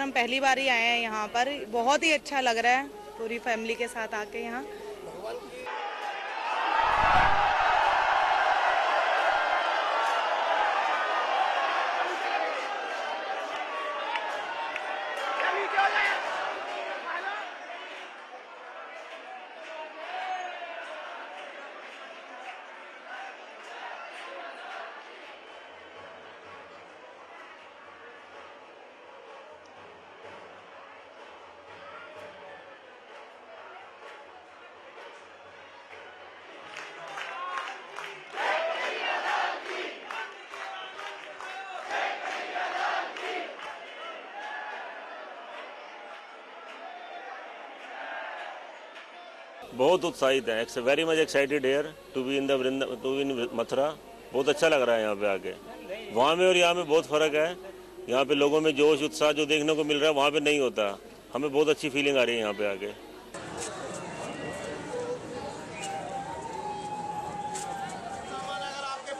हम पहली बार ही आए हैं यहाँ पर। बहुत ही अच्छा लग रहा है पूरी फैमिली के साथ आके यहाँ। बहुत उत्साहित है। Very much excited here to be in the to be in Mathura बहुत अच्छा लग रहा है यहाँ पे आके। वहाँ में और यहाँ में बहुत फ़र्क है। यहाँ पे लोगों में जोश, उत्साह जो देखने को मिल रहा है, वहाँ पे नहीं होता। हमें बहुत अच्छी फीलिंग आ रही है यहाँ पे आके। सामान अगर आपके